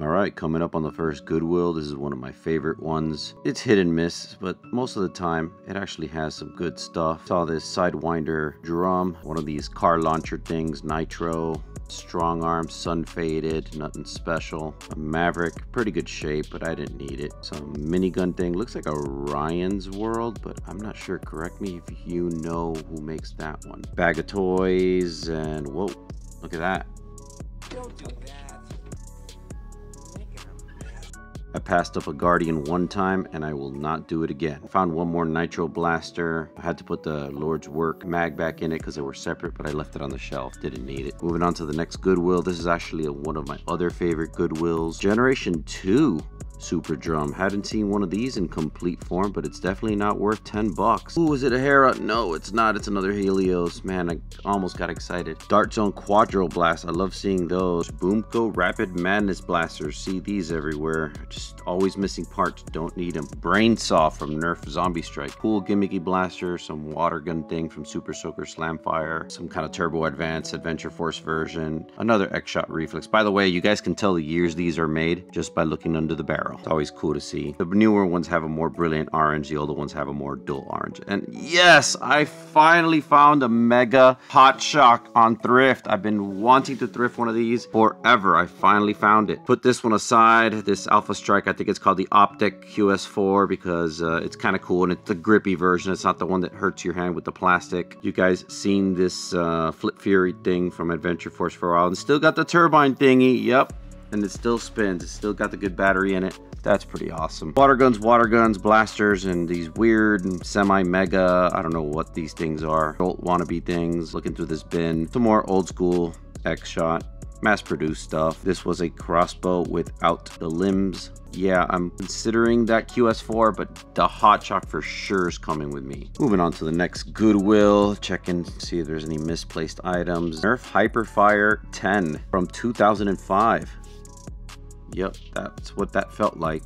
All right, coming up on the first Goodwill. This is one of my favorite ones. It's hit and miss, but most of the time it actually has some good stuff. Saw this Sidewinder drum, one of these car launcher things, Nitro, strong arm, sun faded, nothing special. A Maverick, pretty good shape, but I didn't need it. Some minigun thing, looks like a Ryan's World, but I'm not sure. Correct me if you know who makes that one. Bag of toys, and whoa, look at that. Don't do that. I passed up a Guardian one time and I will not do it again. I found one more Nitro Blaster. I had to put the Lord's Work mag back in it because they were separate, but I left it on the shelf. Didn't need it. Moving on to the next Goodwill. This is actually a, one of my other favorite Goodwills. Generation 2 Super Drum. Hadn't seen one of these in complete form, but it's definitely not worth 10 bucks. Ooh, is it a Hera? No, it's not. It's another Helios. Man, I almost got excited. Dart Zone Quadro Blast. I love seeing those. Boomco Rapid Madness Blasters. See these everywhere. Just always missing parts. Don't need them. Brain Saw from Nerf Zombie Strike. Cool gimmicky blaster. Some water gun thing from Super Soaker Slamfire. Some kind of Turbo Advance Adventure Force version. Another X-Shot Reflex. By the way, you guys can tell the years these are made just by looking under the barrel. It's always cool to see. The newer ones have a more brilliant orange. The older ones have a more dull orange. And yes, I finally found a Mega Hot Shock on thrift. I've been wanting to thrift one of these forever. I finally found it. Put this one aside. This Alpha Strike, I think it's called the Optic QS4 because uh, it's kind of cool and it's the grippy version. It's not the one that hurts your hand with the plastic. You guys seen this uh, Flip Fury thing from Adventure Force for a while and still got the turbine thingy. Yep, and it still spins. It's still got the good battery in it. That's pretty awesome. Water guns, water guns, blasters, and these weird semi-mega, I don't know what these things are. Bolt wannabe things. Looking through this bin. Some more old school X-Shot mass-produced stuff. This was a crossbow without the limbs. Yeah, I'm considering that QS4, but the Hot Shock for sure is coming with me. Moving on to the next Goodwill. Check and see if there's any misplaced items. Nerf Hyperfire 10 from 2005. Yep, that's what that felt like.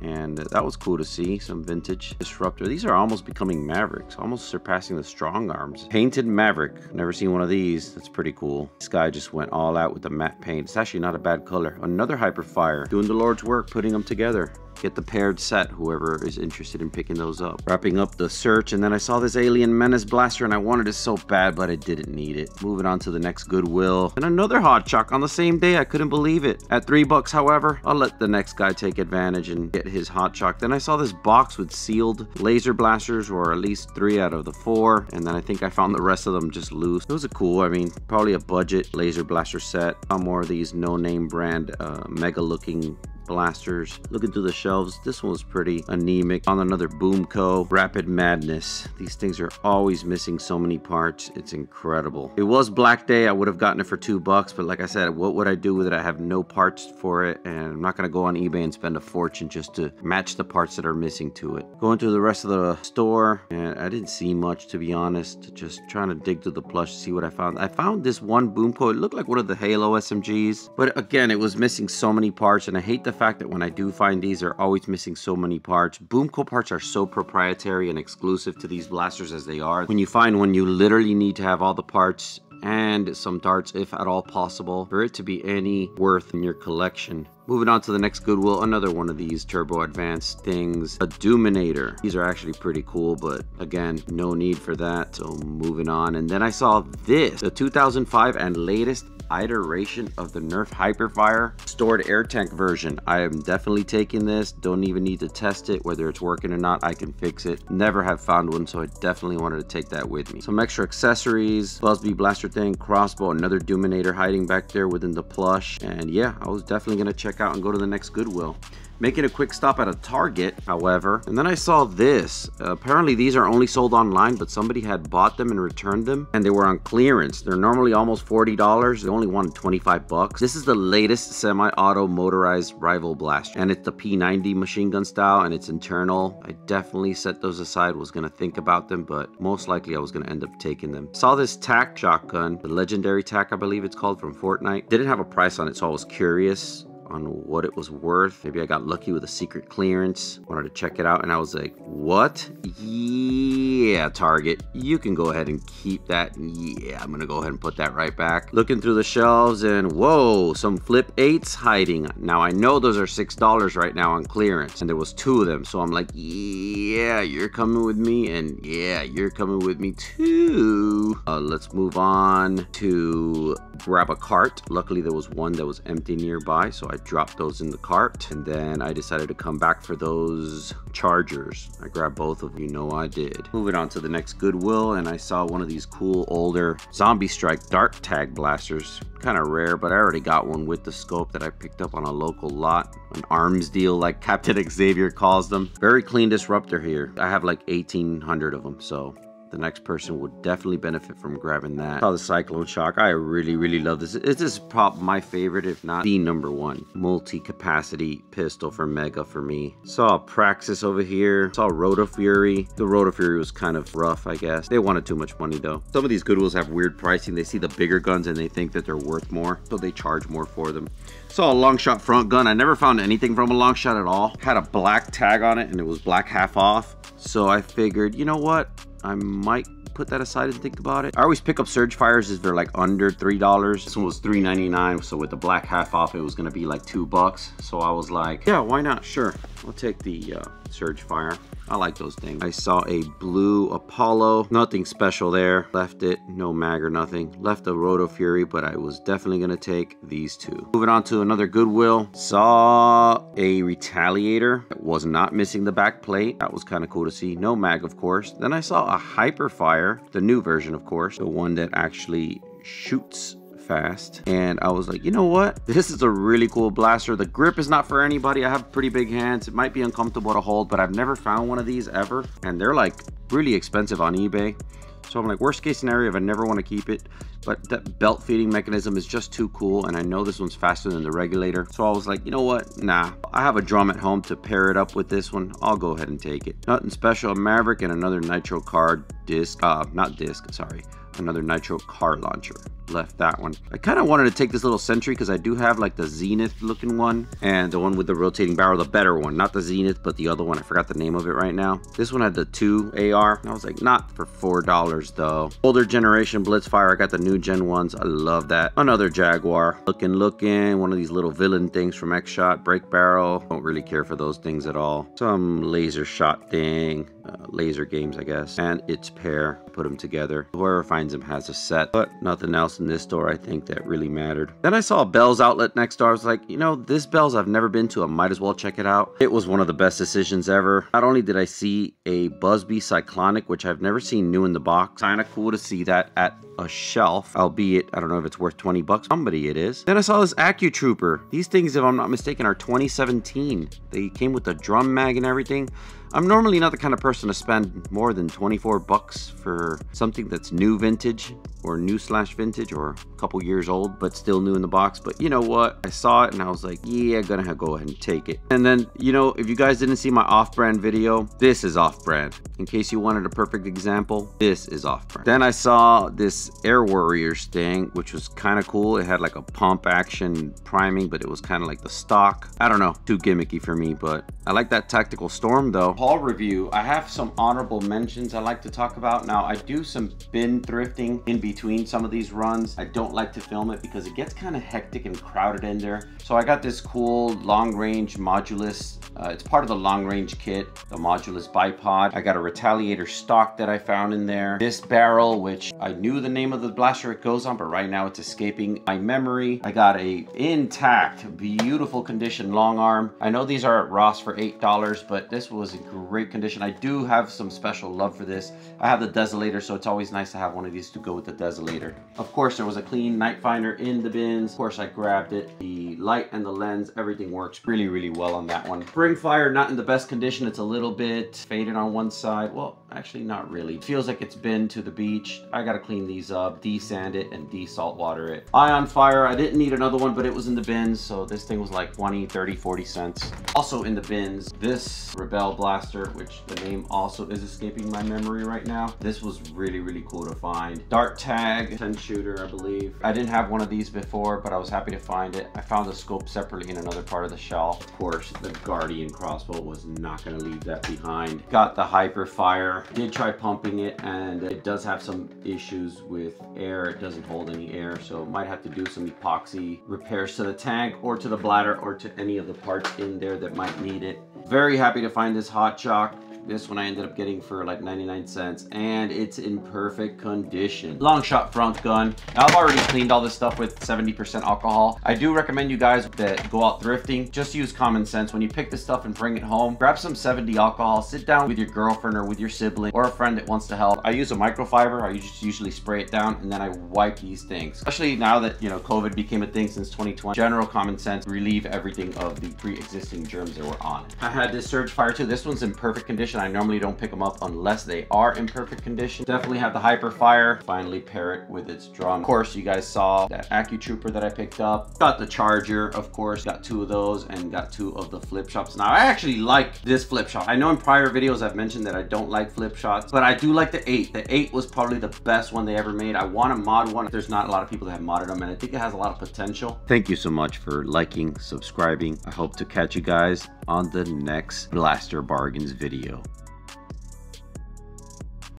And that was cool to see, some vintage Disruptor. These are almost becoming Mavericks, almost surpassing the Strong Arms. Painted Maverick, never seen one of these. That's pretty cool. This guy just went all out with the matte paint. It's actually not a bad color. Another Hyperfire, doing the Lord's work, putting them together get the paired set, whoever is interested in picking those up. Wrapping up the search, and then I saw this Alien Menace Blaster, and I wanted it so bad, but I didn't need it. Moving on to the next Goodwill. And another Hot Shock on the same day, I couldn't believe it. At three bucks, however, I'll let the next guy take advantage and get his Hot Shock. Then I saw this box with sealed laser blasters, or at least three out of the four, and then I think I found the rest of them just loose. It was a cool, I mean, probably a budget laser blaster set. Some more of these no-name brand, uh, mega-looking blasters. Looking through the shelves, this one was pretty anemic. On another Boomco, Rapid Madness. These things are always missing so many parts. It's incredible. It was Black Day. I would have gotten it for two bucks, but like I said, what would I do with it? I have no parts for it, and I'm not gonna go on eBay and spend a fortune just to match the parts that are missing to it. Going through the rest of the store, and I didn't see much to be honest. Just trying to dig through the plush to see what I found. I found this one Boomco. It looked like one of the Halo SMGs, but again, it was missing so many parts, and I hate the fact that when I do find these, they're always missing so many parts. Boomco parts are so proprietary and exclusive to these blasters as they are. When you find one, you literally need to have all the parts and some darts if at all possible for it to be any worth in your collection. Moving on to the next Goodwill, another one of these Turbo Advanced things, a Doominator. These are actually pretty cool, but again, no need for that, so moving on. And then I saw this, the 2005 and latest iteration of the Nerf Hyperfire stored air tank version. I am definitely taking this. Don't even need to test it, whether it's working or not. I can fix it. Never have found one, so I definitely wanted to take that with me. Some extra accessories, Buzzbee blaster thing, crossbow, another Doominator hiding back there within the plush. And yeah, I was definitely gonna check out and go to the next Goodwill making a quick stop at a Target, however. And then I saw this. Uh, apparently these are only sold online, but somebody had bought them and returned them, and they were on clearance. They're normally almost $40. They only wanted 25 bucks. This is the latest semi-auto motorized rival blaster, and it's the P90 machine gun style, and it's internal. I definitely set those aside, was gonna think about them, but most likely I was gonna end up taking them. Saw this TAC shotgun, the legendary TAC, I believe it's called from Fortnite. Didn't have a price on it, so I was curious on what it was worth. Maybe I got lucky with a secret clearance. Wanted to check it out and I was like, what? Yeah, Target, you can go ahead and keep that. Yeah, I'm gonna go ahead and put that right back. Looking through the shelves and whoa, some flip eights hiding. Now I know those are $6 right now on clearance and there was two of them. So I'm like, yeah, you're coming with me and yeah, you're coming with me too. Uh, let's move on to grab a cart. Luckily there was one that was empty nearby. So I dropped those in the cart and then I decided to come back for those chargers. I grabbed both of them, you know I did. Moving on to the next Goodwill and I saw one of these cool older Zombie Strike dart tag blasters. Kind of rare, but I already got one with the scope that I picked up on a local lot. An arms deal like Captain Xavier calls them. Very clean disruptor here. I have like 1800 of them, so the next person would definitely benefit from grabbing that. Saw the Cyclone Shock. I really, really love this. This is probably my favorite, if not the number one multi-capacity pistol for Mega for me. Saw Praxis over here. Saw Roto Fury. The Roto Fury was kind of rough, I guess. They wanted too much money though. Some of these Goodwills have weird pricing. They see the bigger guns and they think that they're worth more, so they charge more for them. Saw a long shot front gun. I never found anything from a long shot at all. Had a black tag on it and it was black half off. So I figured, you know what? I might put that aside and think about it. I always pick up surge fires if they're like under $3. This one was $3.99, so with the black half off, it was gonna be like two bucks. So I was like, yeah, why not? Sure, I'll take the uh, surge fire. I like those things. I saw a blue Apollo. Nothing special there. Left it. No mag or nothing. Left a Roto Fury, but I was definitely to take these two. Moving on to another Goodwill. Saw a Retaliator. It was not missing the back plate. That was kind of cool to see. No mag, of course. Then I saw a Hyperfire. The new version, of course. The one that actually shoots fast. And I was like you know what? This is a really cool blaster. The grip is not for anybody. I have pretty big hands. It might be uncomfortable to hold but I've never found one of these ever. And they're like really expensive on eBay. So I'm like worst case scenario if I never want to keep it. But that belt feeding mechanism is just too cool and I know this one's faster than the regulator. So I was like you know what? Nah. I have a drum at home to pair it up with this one. I'll go ahead and take it. Nothing special. Maverick and another nitro card disc uh not disc sorry. Another nitro car launcher left that one. I kind of wanted to take this little Sentry because I do have like the Zenith looking one and the one with the rotating barrel, the better one, not the Zenith, but the other one. I forgot the name of it right now. This one had the two AR. I was like, not for $4 though. Older generation Blitzfire. I got the new gen ones. I love that. Another Jaguar. Looking, looking. One of these little villain things from X-Shot. Break barrel. Don't really care for those things at all. Some laser shot thing. Uh, laser games, I guess. And its pair. Put them together. Whoever finds them has a set, but nothing else in this store I think that really mattered. Then I saw Bealls outlet next door. I was like, you know, this Bealls I've never been to. I might as well check it out. It was one of the best decisions ever. Not only did I see a Buzz Bee Cyclonic, which I've never seen new in the box. Kind of cool to see that at a shelf, albeit I don't know if it's worth 20 bucks. Somebody it is. Then I saw this AccuTrooper. These things, if I'm not mistaken, are 2017. They came with a drum mag and everything. I'm normally not the kind of person to spend more than 24 bucks for something that's new vintage or new slash vintage or a couple years old but still new in the box. But you know what? I saw it and I was like yeah gonna go ahead and take it. And then you know if you guys didn't see my off-brand video this is off-brand. In case you wanted a perfect example this is off-brand. Then I saw this Air Warriors thing which was kind of cool. It had like a pump action priming but it was kind of like the stock. I don't know too gimmicky for me but I like that tactical storm though haul review I have some honorable mentions I like to talk about now I do some bin thrifting in between some of these runs. I don't like to film it because it gets kind of hectic and crowded in there. So I got this cool long range modulus. Uh, it's part of the long range kit, the modulus bipod. I got a retaliator stock that I found in there. This barrel, which I knew the name of the blaster it goes on, but right now it's escaping my memory. I got a intact, beautiful condition long arm. I know these are at Ross for $8, but this was in great condition. I do have some special love for this. I have the Desolator, so it's always nice to have one of these to go with the Desolator. Of course, there was a clean night finder in the bins. Of course, I grabbed it. The light and the lens, everything works really, really well on that one. Spring fire, not in the best condition. It's a little bit faded on one side. Well, actually not really. Feels like it's been to the beach. I gotta clean these up, desand it, and desalt water it. Ion fire, I didn't need another one, but it was in the bins, so this thing was like 20, 30, 40 cents. Also in the bins, this Rebel Blast which the name also is escaping my memory right now. This was really, really cool to find. Dart tag, 10 shooter, I believe. I didn't have one of these before, but I was happy to find it. I found the scope separately in another part of the shelf. Of course, the Guardian crossbow was not gonna leave that behind. Got the Hyper Fire. Did try pumping it and it does have some issues with air. It doesn't hold any air, so might have to do some epoxy repairs to the tank or to the bladder or to any of the parts in there that might need it. Very happy to find this hot shock. This one I ended up getting for like 99 cents and it's in perfect condition. Long shot front gun. I've already cleaned all this stuff with 70% alcohol. I do recommend you guys that go out thrifting, just use common sense. When you pick this stuff and bring it home, grab some 70 alcohol, sit down with your girlfriend or with your sibling or a friend that wants to help. I use a microfiber. I just usually spray it down and then I wipe these things. Especially now that, you know, COVID became a thing since 2020. General common sense, relieve everything of the pre-existing germs that were on it. I had this Surge Fire too. This one's in perfect condition condition. I normally don't pick them up unless they are in perfect condition. Definitely have the Hyper Fire. Finally pair it with its drum. Of course, you guys saw that AccuTrooper that I picked up. Got the charger, of course. Got two of those and got two of the flip shots. Now, I actually like this flip shot. I know in prior videos I've mentioned that I don't like flip shots, but I do like the 8. The 8 was probably the best one they ever made. I want to mod one. There's not a lot of people that have modded them, and I think it has a lot of potential. Thank you so much for liking, subscribing. I hope to catch you guys on the next Blaster Bargains video.